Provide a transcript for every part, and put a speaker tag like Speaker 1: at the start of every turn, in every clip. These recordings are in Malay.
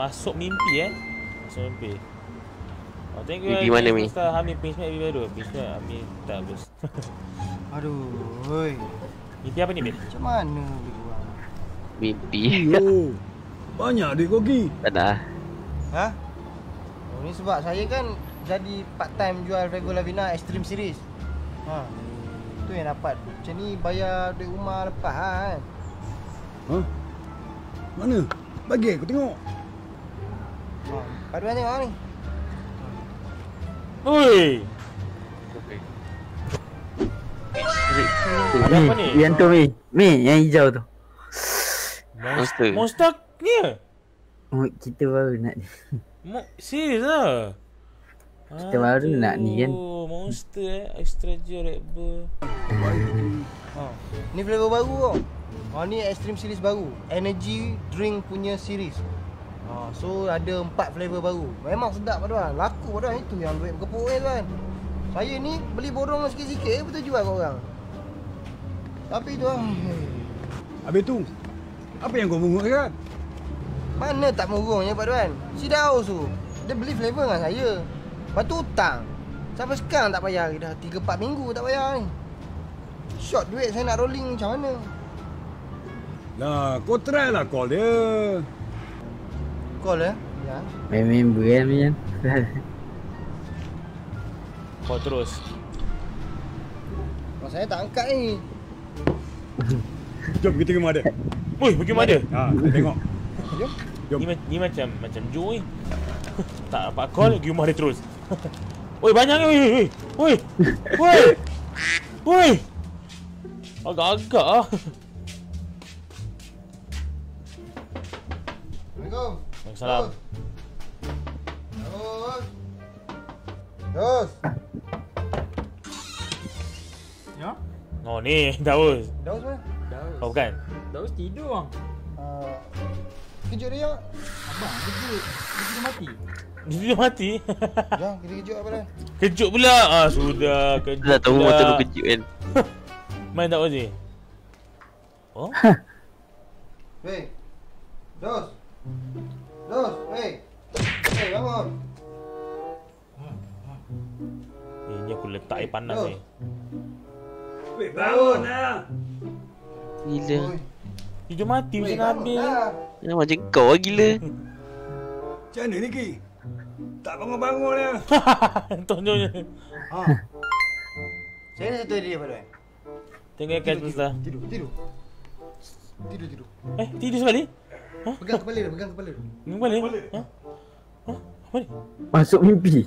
Speaker 1: masuk mimpi eh. Masuk mimpi. Oh, thank you.
Speaker 2: Mimpi mana, Mi?
Speaker 1: Ustaz Hamid Pinsmat Mimpi baru. Pinsmat Hamid tak habis.
Speaker 3: Aduh, oi.
Speaker 1: mimpi apa ni, Bin?
Speaker 3: Macam mana boleh?
Speaker 2: Mimpi.
Speaker 4: Yo. Banyak duit koki.
Speaker 2: Tak dah.
Speaker 3: Ha? Oh, ni sebab saya kan jadi part time jual Vego Lavina Extreme Series. Ha. Tu yang dapat. Macam ni bayar duit rumah lepas kan.
Speaker 4: Ha? Mana? Bagi aku tengok.
Speaker 3: Ha. Paduan tengok ni.
Speaker 1: Oi. Ada apa ni?
Speaker 5: Yang tu Mi. Mi yang hijau tu.
Speaker 2: Monster.
Speaker 1: Monster ni. ke?
Speaker 5: Oh, kita baru nak ni.
Speaker 1: Mo serius ah.
Speaker 5: Kita baru nak ni kan.
Speaker 1: Oh, monster eh. Extra Joe Red Bull.
Speaker 3: Ha. Ni flavor baru tau. Ha ni Extreme Series baru. Energy drink punya series. Ha, so ada empat flavor baru. Memang sedap paduan. Laku paduan itu yang duit berkepuk ni tuan. Saya ni beli borong sikit-sikit betul jual kat orang. Tapi tu ah,
Speaker 4: Habis tu, apa yang kau mungut kan?
Speaker 3: mana tak murungnya Pak Duan? Si Daus tu. Dia beli flavor dengan saya. Lepas tu hutang. Sampai sekarang tak bayar dah. 3-4 minggu tak bayar ni. Short duit saya nak rolling macam mana?
Speaker 4: Lah, kau try lah call dia.
Speaker 3: Call eh? Ya.
Speaker 5: Main member kan Mi kan.
Speaker 1: Kau terus.
Speaker 3: Kalau saya tak angkat ni.
Speaker 4: Jom kita ke rumah dia.
Speaker 1: Oi, pergi mana?
Speaker 4: Ha, kita tengok.
Speaker 3: Jom.
Speaker 4: Jom.
Speaker 1: Ni, ma- ni macam macam Joe ni. tak dapat call pergi rumah dia terus. Oi, banyak ni. Oi, oi. Oi. Oi. Oi. Agak-agak ah.
Speaker 3: Assalamualaikum.
Speaker 1: Waalaikumsalam.
Speaker 3: Daus. Daus.
Speaker 6: Ya?
Speaker 1: Oh ni, Daus.
Speaker 3: Daus mana?
Speaker 6: Daus.
Speaker 1: Oh bukan.
Speaker 6: Daus tidur bang.
Speaker 3: Uh, kejut dia.
Speaker 6: Abang, dia tidur. Dia tidur mati.
Speaker 1: Dia sudah mati.
Speaker 3: Jom, kita kejut apa dah?
Speaker 1: Kejut pula. Ah sudah kejut.
Speaker 2: Dah tahu motor tu kejut kan.
Speaker 1: Main tak Wazi? Oh?
Speaker 3: Hei. Dos. Dos, hei. Hei, bangun.
Speaker 1: Eh, ni aku letak air panas ni.
Speaker 4: Weh, bangun lah.
Speaker 2: Gila.
Speaker 1: Dah mati
Speaker 3: Weh,
Speaker 1: macam Nabil.
Speaker 3: dah.
Speaker 2: Dia macam kau lah gila.
Speaker 4: Macam mana ni Ki? Tak bangun-bangun lah.
Speaker 1: Tonjolnya.
Speaker 3: Ha. Saya nak satu dia pada.
Speaker 1: Tengok kat.
Speaker 3: Tidur, tidur. Tidur, tidur.
Speaker 1: Eh, tidur sekali?
Speaker 3: Pegang kepala dia, pegang kepala dia.
Speaker 1: Ni boleh? Ha? Ha? Apa ni?
Speaker 5: Masuk mimpi.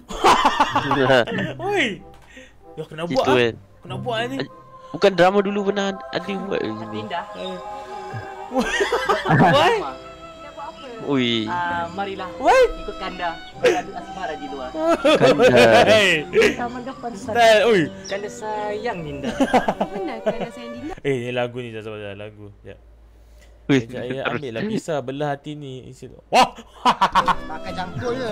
Speaker 1: Oi! Ya kena buat ah.
Speaker 2: kan.
Speaker 1: Kena buat ni.
Speaker 2: Bukan drama dulu pernah ada buat macam ni.
Speaker 1: Why?
Speaker 7: kita buat apa?
Speaker 2: Ui.
Speaker 7: Ah, marilah
Speaker 1: Why?
Speaker 7: ikut kanda. Beradu asmara di luar.
Speaker 2: Kanda.
Speaker 1: Hey.
Speaker 7: Taman depan sana.
Speaker 1: Oi.
Speaker 7: Kanda sayang Linda.
Speaker 8: Benar kan ada saya Dinda?
Speaker 1: Eh, ni lagu ni sabar sabar lagu. Ya.
Speaker 2: Ui.
Speaker 1: Sekejap ya, ambil lah pisah belah hati ni. Isi tu. Wah!
Speaker 3: Pakai jangkul je.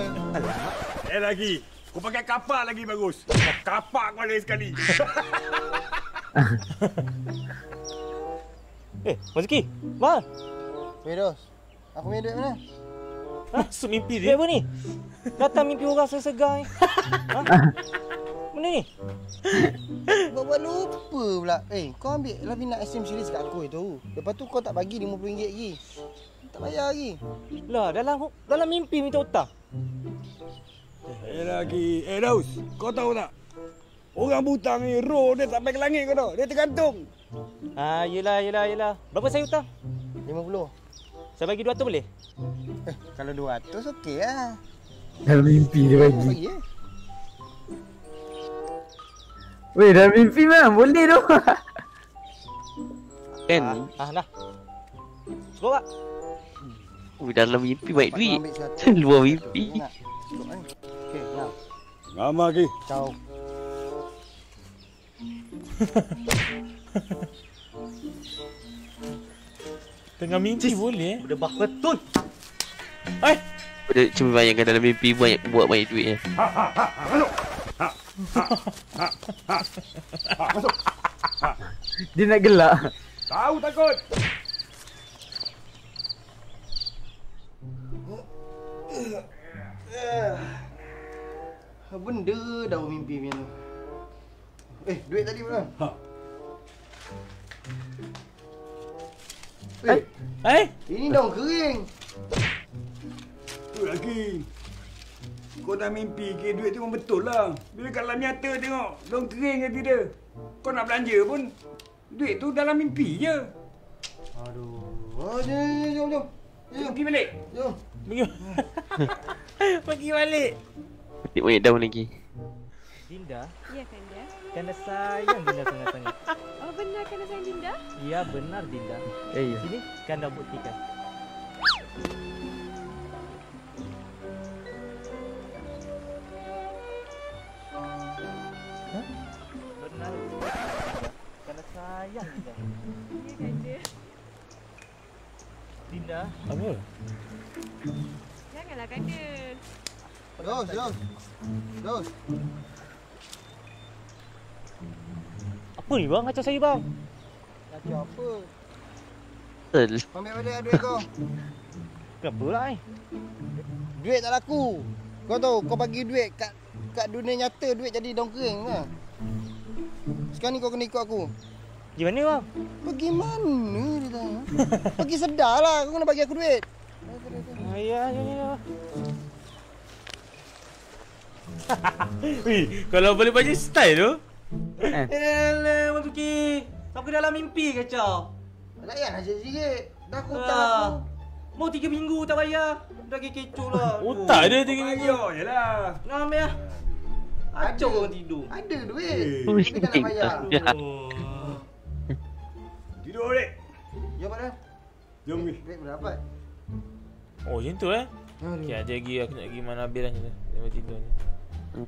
Speaker 4: Eh lagi. Kau pakai kapak lagi bagus. Kapak kau ada sekali.
Speaker 1: eh, Mazki. Ma.
Speaker 3: Weh, Dos. Aku punya duit mana?
Speaker 1: Masuk mimpi
Speaker 7: Dia apa ni? Datang mimpi orang sesegar ni. Ha? Mana ni?
Speaker 3: Buat-buat lupa pula. Eh, kau ambil Lavina SM series kat aku itu. Lepas tu kau tak bagi RM50 lagi. Tak bayar lagi.
Speaker 7: Lah, dalam dalam mimpi minta hutang.
Speaker 4: Eh lagi. Eh Daus, kau tahu tak? Orang butang ni roh dia sampai ke langit kau tahu. Dia tergantung.
Speaker 7: Ah, yelah, yelah, yelah. Berapa saya hutang?
Speaker 3: RM50.
Speaker 7: Saya bagi 200 boleh?
Speaker 3: Eh, kalau 200 okey lah.
Speaker 5: Dalam mimpi dia bagi.
Speaker 3: Bagi eh.
Speaker 5: Weh, dalam mimpi memang boleh tu.
Speaker 2: Kan?
Speaker 7: Ah, nah. Cukup tak?
Speaker 2: Ui, dalam mimpi baik duit.
Speaker 3: kau ambil 100.
Speaker 2: Luar mimpi.
Speaker 3: Nah.
Speaker 4: Lama Ki.
Speaker 3: Ciao.
Speaker 1: Tengah mimpi boleh eh.
Speaker 7: Berdebah betul.
Speaker 1: Eh,
Speaker 2: cuma bayangkan dalam mimpi banyak buat banyak duit eh.
Speaker 5: Dia nak gelak.
Speaker 4: Tahu takut.
Speaker 3: Benda dah mimpi macam tu. Eh, duit tadi mana?
Speaker 4: Ha.
Speaker 3: Eh,
Speaker 1: Eh?
Speaker 3: ini daun kering.
Speaker 4: Tu lagi. Kau dah mimpi ke duit tu memang betul lah. Bila kat dalam nyata tengok daun kering kata dia. Kau nak belanja pun duit tu dalam mimpi je.
Speaker 3: Aduh. Oh, jom, jom, jom, jom.
Speaker 4: Jom pergi balik.
Speaker 3: Jom.
Speaker 1: Pergi Pergi balik
Speaker 2: Petik banyak daun lagi.
Speaker 7: Dinda,
Speaker 8: Ya Kanda.
Speaker 7: Kanda sayang Dinda sangat-sangat.
Speaker 8: Oh benar Kanda sayang Dinda?
Speaker 7: Ya benar Dinda.
Speaker 5: Eh, ya.
Speaker 7: Sini, Kanda buktikan. Hah? Sayang Dinda.
Speaker 8: Ya.
Speaker 7: Dinda,
Speaker 1: Apa?
Speaker 8: Janganlah Kanda.
Speaker 3: Dos, dos. Dos.
Speaker 7: apa ni bang kacau saya bang?
Speaker 3: Kacau apa?
Speaker 2: Betul.
Speaker 3: Ambil balik lah duit kau.
Speaker 7: Kenapa lah eh?
Speaker 3: Duit tak laku. Kau tahu kau bagi duit kat kat dunia nyata duit jadi daun kering lah. Sekarang ni kau kena ikut aku.
Speaker 7: Gimana bang?
Speaker 3: Pergi mana dia tanya? Pergi sedar lah kau kena bagi aku duit.
Speaker 7: Ayah, ya, ya.
Speaker 1: Wih, kalau boleh baju style tu
Speaker 5: Eh,
Speaker 7: Elah, Abang Tuki. Aku dalam mimpi kacau.
Speaker 3: Layan aja sikit. Dah aku
Speaker 7: Ah.
Speaker 3: tak aku.
Speaker 7: Mau tiga minggu tak bayar. Dah kecoh lah.
Speaker 1: Otak dia tinggi
Speaker 4: Bayar je lah.
Speaker 7: Nak ambil lah. Acau
Speaker 3: Ada.
Speaker 7: orang tidur.
Speaker 3: Ada duit.
Speaker 2: Ui,
Speaker 3: Tapi tak nak bayar.
Speaker 2: Ya.
Speaker 4: Tidur balik.
Speaker 3: Ya Pak
Speaker 4: Jom pergi.
Speaker 3: Duit berdapat.
Speaker 1: Oh macam tu eh
Speaker 3: Aduh.
Speaker 1: Okay ada lagi aku nak pergi mana Abil lah ni Dia tidur ni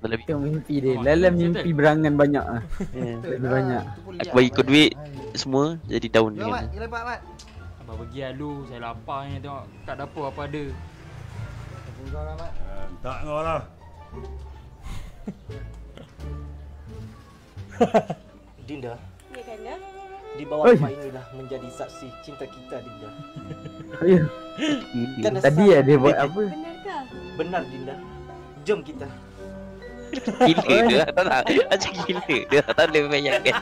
Speaker 2: Lebih.
Speaker 5: itu mimpi dia. Dalam mimpi berangan banyak ah.
Speaker 2: Ya.
Speaker 5: Lebih banyak.
Speaker 3: Pun
Speaker 2: Aku bagi kau
Speaker 3: Pak.
Speaker 2: duit semua jadi daun
Speaker 3: Mat,
Speaker 2: dia.
Speaker 3: kita lepak Mat.
Speaker 6: Abang pergi lalu, saya lapar ni tengok kat dapur apa ada.
Speaker 3: Tunggu kau lah Mat.
Speaker 4: Ah, Tak kau lah.
Speaker 7: Dinda,
Speaker 8: Ya.
Speaker 7: Di bawah
Speaker 5: Oi.
Speaker 7: rumah inilah menjadi saksi cinta kita Dinda.
Speaker 5: Ya.
Speaker 7: Kan
Speaker 5: Tadi ya dia buat apa?
Speaker 8: Benarkah?
Speaker 7: Benar Dinda. Jom kita.
Speaker 2: Gila dia tak tak. Macam gila dia tak boleh bayangkan.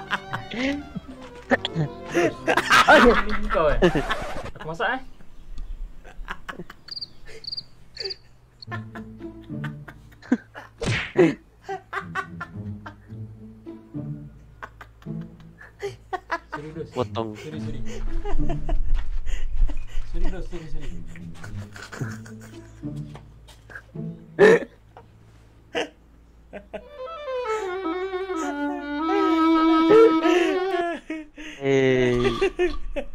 Speaker 6: Kau eh. Aku masak eh. Sorry dos.
Speaker 2: Potong.
Speaker 6: Sorry sorry. Sorry dos, sorry sorry.
Speaker 2: Eh,
Speaker 1: Benda lah benda